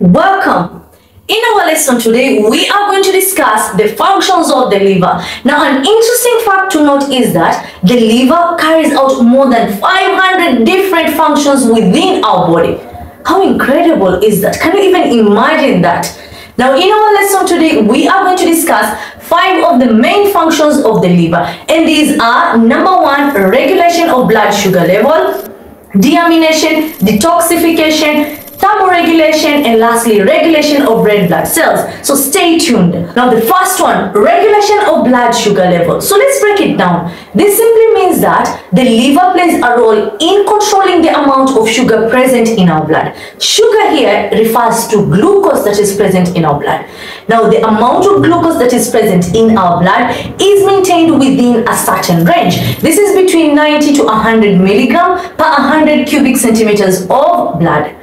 Welcome. In our lesson today, we are going to discuss the functions of the liver. Now, an interesting fact to note is that the liver carries out more than 500 different functions within our body. How incredible is that? Can you even imagine that? Now, in our lesson today, we are going to discuss five of the main functions of the liver. And these are number one, regulation of blood sugar level, deamination, detoxification, thermoregulation, and lastly, regulation of red blood cells. So stay tuned. Now, the first one, regulation of blood sugar level. So let's break it down. This simply means that the liver plays a role in controlling the amount of sugar present in our blood. Sugar here refers to glucose that is present in our blood. Now, the amount of glucose that is present in our blood is maintained within a certain range. This is between 90 to 100 milligram per 100 cubic centimeters of blood.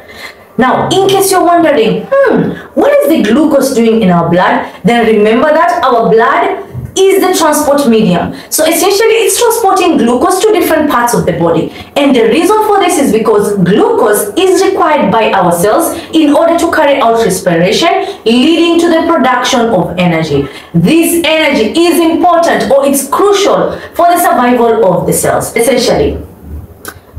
Now, in case you're wondering, hmm, what is the glucose doing in our blood? Then remember that our blood is the transport medium. So essentially it's transporting glucose to different parts of the body. And the reason for this is because glucose is required by our cells in order to carry out respiration, leading to the production of energy. This energy is important or it's crucial for the survival of the cells, essentially.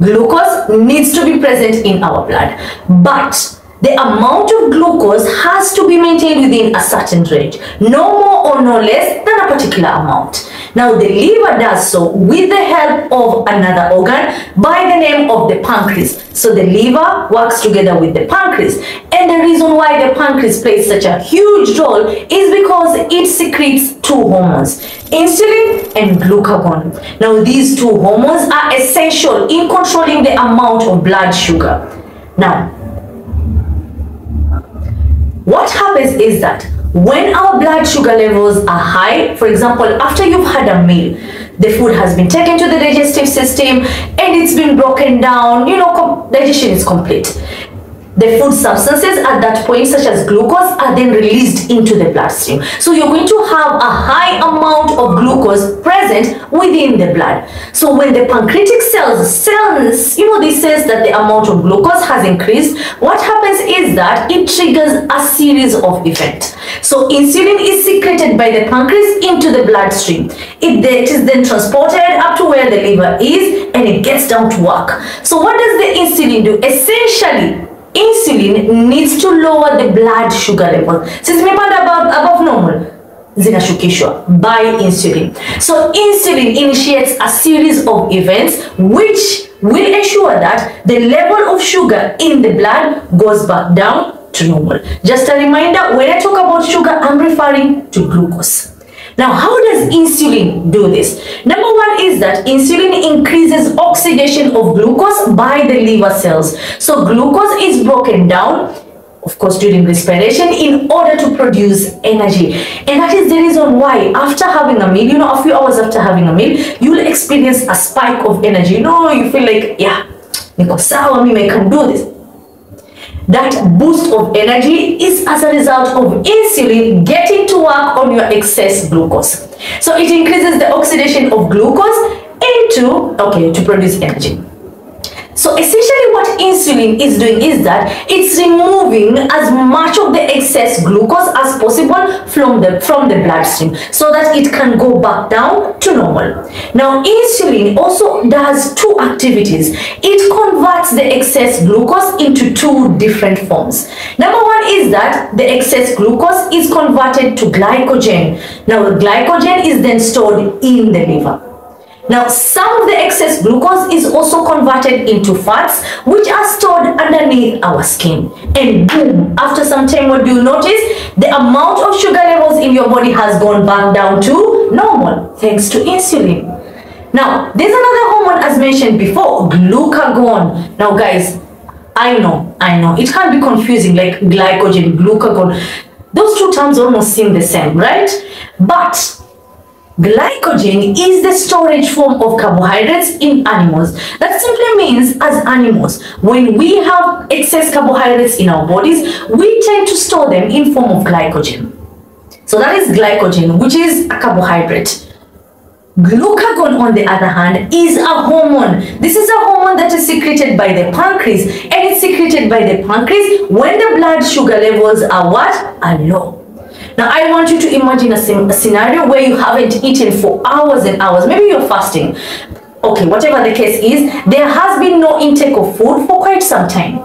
Glucose needs to be present in our blood, but the amount of glucose has to be maintained within a certain range, no more or no less than a particular amount. Now the liver does so with the help of another organ by the name of the pancreas. So the liver works together with the pancreas. And the reason why the pancreas plays such a huge role is because it secretes two hormones, insulin and glucagon. Now these two hormones are essential in controlling the amount of blood sugar. Now, what happens is that when our blood sugar levels are high, for example, after you've had a meal, the food has been taken to the digestive system and it's been broken down, you know, digestion is complete. The food substances at that point, such as glucose, are then released into the bloodstream. So you're going to have a high amount of glucose present within the blood. So when the pancreatic cells sense, you know, this says that the amount of glucose has increased, what happens is that it triggers a series of events. So insulin is secreted by the pancreas into the bloodstream. It, it is then transported up to where the liver is and it gets down to work. So what does the insulin do? Essentially, insulin needs to lower the blood sugar level. Since zimepanda above, above normal, zinashukishwa by insulin. So insulin initiates a series of events which will ensure that the level of sugar in the blood goes back down to normal. Just a reminder, when I talk about sugar, I'm referring to glucose. Now, how does insulin do this? Number one is that insulin increases oxidation of glucose by the liver cells. So glucose is broken down of course during respiration in order to produce energy and that is the reason why after having a meal you know a few hours after having a meal you will experience a spike of energy you know you feel like yeah niko sawa mimi I can do this that boost of energy is as a result of insulin getting to work on your excess glucose. So it increases the oxidation of glucose into, okay, to produce energy. So essentially what insulin is doing is that it's removing as much of the excess glucose as possible from the from the bloodstream so that it can go back down to normal. Now insulin also does two activities. It converts the excess glucose into two different forms. Number one is that the excess glucose is converted to glycogen. Now glycogen is then stored in the liver. Now, some of the excess glucose is also converted into fats, which are stored underneath our skin. And boom, after some time, what do you notice? The amount of sugar levels in your body has gone back down to normal, thanks to insulin. Now, there's another hormone as mentioned before, glucagon. Now, guys, I know, I know, it can be confusing, like glycogen, glucagon. Those two terms almost seem the same, right? But Glycogen is the storage form of carbohydrates in animals. That simply means as animals, when we have excess carbohydrates in our bodies, we tend to store them in form of glycogen. So that is glycogen, which is a carbohydrate. Glucagon, on the other hand, is a hormone. This is a hormone that is secreted by the pancreas, and it's secreted by the pancreas when the blood sugar levels are what? Are low. Now, I want you to imagine a, a scenario where you haven't eaten for hours and hours. Maybe you're fasting. Okay, whatever the case is, there has been no intake of food for quite some time.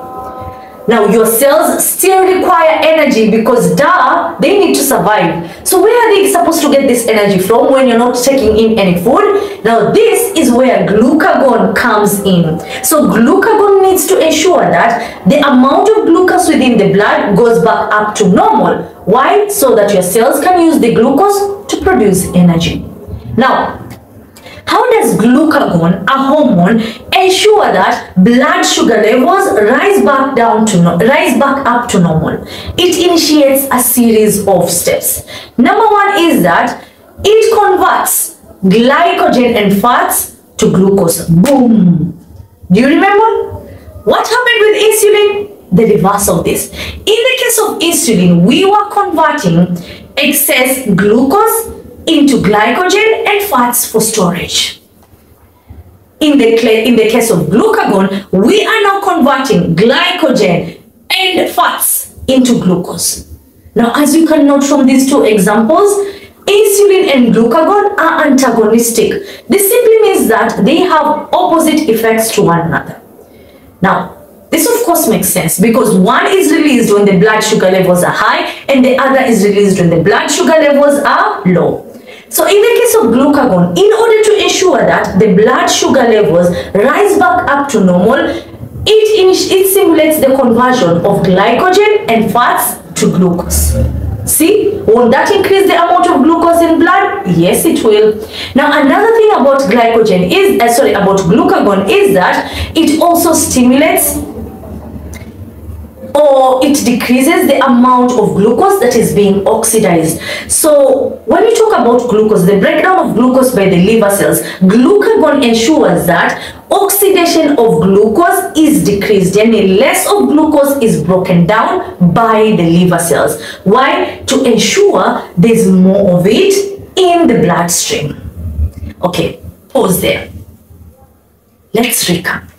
Now your cells still require energy because duh, they need to survive. So where are they supposed to get this energy from when you're not taking in any food? Now this is where glucagon comes in. So glucagon needs to ensure that the amount of glucose within the blood goes back up to normal. Why? So that your cells can use the glucose to produce energy. Now, how does glucagon, a hormone, ensure that blood sugar levels rise back down to no rise back up to normal? It initiates a series of steps. Number one is that it converts glycogen and fats to glucose. Boom. Do you remember? What happened with insulin? The reverse of this. In the case of insulin, we were converting excess glucose into glycogen and fats for storage. In the, in the case of glucagon, we are now converting glycogen and fats into glucose. Now, as you can note from these two examples, insulin and glucagon are antagonistic. This simply means that they have opposite effects to one another. Now, this of course makes sense because one is released when the blood sugar levels are high and the other is released when the blood sugar levels are low. So in the case of glucagon, in order to ensure that the blood sugar levels rise back up to normal, it, it simulates the conversion of glycogen and fats to glucose. See, won't that increase the amount of glucose in blood? Yes, it will. Now, another thing about glycogen is, uh, sorry, about glucagon is that it also stimulates it decreases the amount of glucose that is being oxidized. So when we talk about glucose, the breakdown of glucose by the liver cells, glucagon ensures that oxidation of glucose is decreased and less of glucose is broken down by the liver cells. Why? To ensure there's more of it in the bloodstream. Okay, pause there. Let's recap.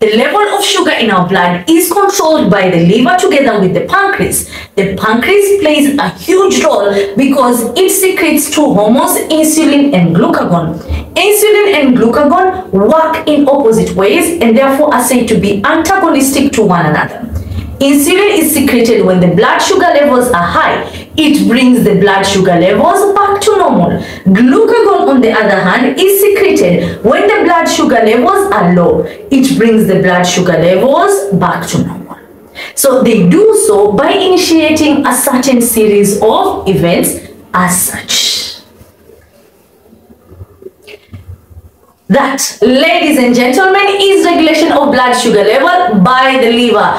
The level of sugar in our blood is controlled by the liver together with the pancreas. The pancreas plays a huge role because it secretes two hormones, insulin and glucagon. Insulin and glucagon work in opposite ways and therefore are said to be antagonistic to one another. Insulin is secreted when the blood sugar levels are high. It brings the blood sugar levels back to normal. Glucagon, on the other hand, is secreted when the blood sugar levels are low. It brings the blood sugar levels back to normal. So they do so by initiating a certain series of events as such. That, ladies and gentlemen, is regulation of blood sugar level by the liver.